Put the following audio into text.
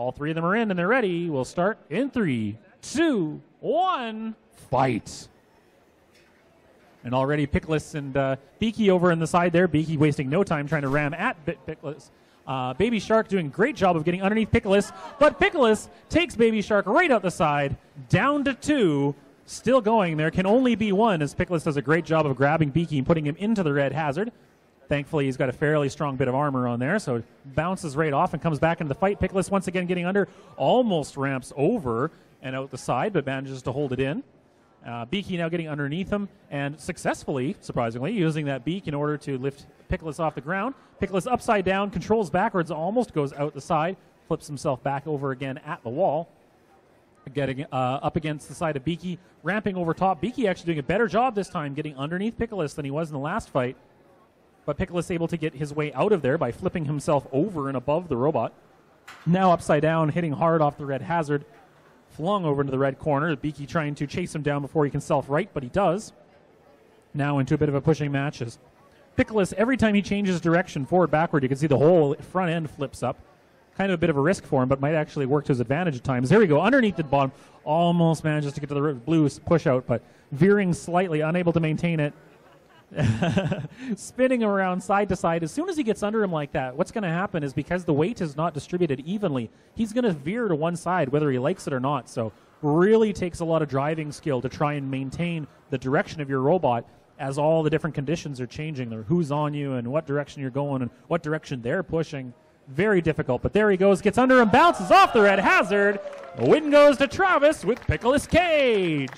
All three of them are in and they're ready. We'll start in three, two, one, fight. And already Picolas and uh, Beaky over in the side there. Beaky wasting no time trying to ram at Bit Picolas. Uh, Baby Shark doing a great job of getting underneath Picolas, but Picolas takes Baby Shark right out the side, down to two. Still going. There can only be one as Picolas does a great job of grabbing Beaky and putting him into the red hazard. Thankfully, he's got a fairly strong bit of armor on there, so bounces right off and comes back into the fight. Picolas once again getting under, almost ramps over and out the side, but manages to hold it in. Uh, Beaky now getting underneath him and successfully, surprisingly, using that beak in order to lift Picolas off the ground. Picolas upside down, controls backwards, almost goes out the side, flips himself back over again at the wall. Getting uh, up against the side of Beaky, ramping over top. Beaky actually doing a better job this time getting underneath Picolas than he was in the last fight. But Picolas able to get his way out of there by flipping himself over and above the robot. Now upside down, hitting hard off the red hazard flung over into the red corner. Beaky trying to chase him down before he can self right, but he does. Now into a bit of a pushing match as Picolas, every time he changes direction forward, backward, you can see the whole front end flips up. Kind of a bit of a risk for him, but might actually work to his advantage at times. There we go, underneath the bottom. Almost manages to get to the blue push out, but veering slightly, unable to maintain it. spinning around side to side. As soon as he gets under him like that, what's going to happen is because the weight is not distributed evenly, he's going to veer to one side whether he likes it or not. So, really takes a lot of driving skill to try and maintain the direction of your robot as all the different conditions are changing. Or who's on you and what direction you're going and what direction they're pushing. Very difficult, but there he goes, gets under him, bounces off the red hazard. A win goes to Travis with Picolas Cage.